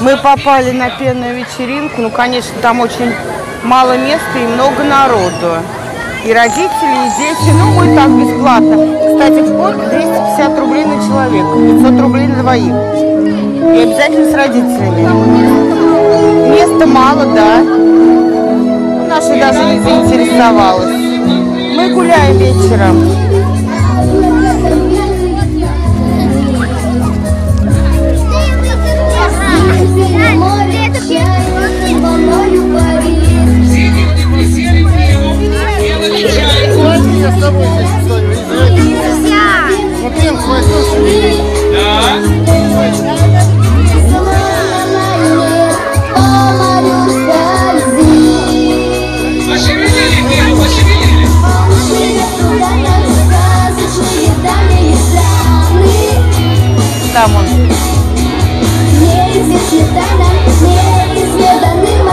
Мы попали на пенную вечеринку. Ну, конечно, там очень мало места и много народу. И родители, и дети. Ну, мы так бесплатно. Кстати, вход 250 рублей на человека, 500 рублей на двоих. И обязательно с родителями. Места мало, да. Наша даже не заинтересовалась. Мы гуляем вечером. Тобой здесь стою, извини. Ну, свой слушай. Да. Там он. Тайна, неизведанным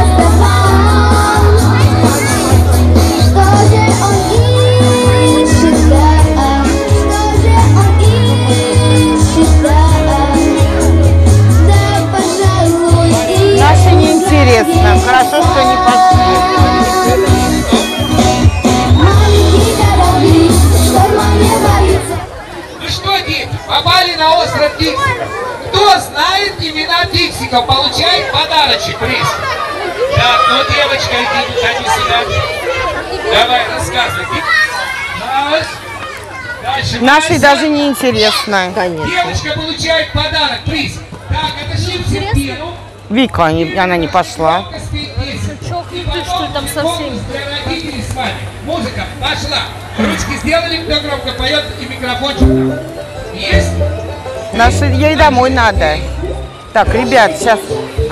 попали на остров Диксиков. Кто знает имена Диксиков, получает подарочек приз. Так, ну, девочка, иди, выходи сюда. Давай, рассказывай. Малыш. Дальше. Нашей даже не интересно. Девочка получает подарок, приз. Так, это Шипсик Пену. Вика, не- она не пошла. Ты что там совсем? Музыка пошла. Ручки сделали, кто громко поет и микрофончик. Есть? Наши, ей домой надо. Так, ребят, сейчас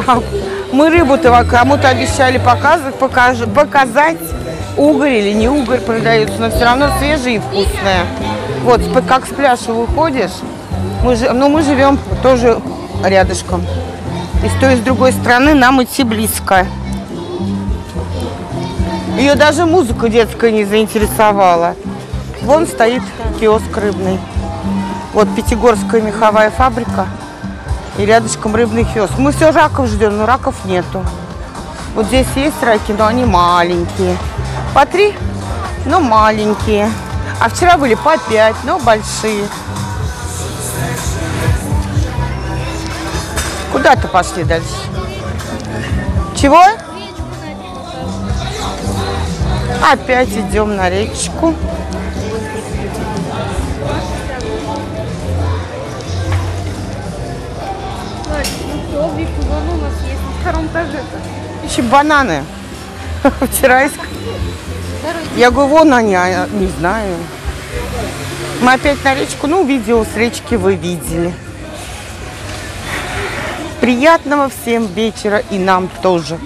мы рыбу-то кому-то обещали показывать, покаж- показать, угорь или не угорь продается, но все равно свежие и вкусные. Вот, как с пляжа выходишь, мы, ну, мы живем тоже рядышком. И с той, и с другой стороны нам идти близко. Ее даже музыка детская не заинтересовала. Вон стоит киоск рыбный. Вот Пятигорская меховая фабрика и рядышком рыбный киоск. Мы все раков ждем, но раков нету. Вот здесь есть раки, но они маленькие. По три, но маленькие. А вчера были по пять, но большие. Куда-то пошли дальше. Чего? Опять идем на речку. Еще бананы. Вчера Я говорю, вон они, а я не знаю. Мы опять на речку, ну, видео с речки вы видели. Приятного всем вечера и нам тоже.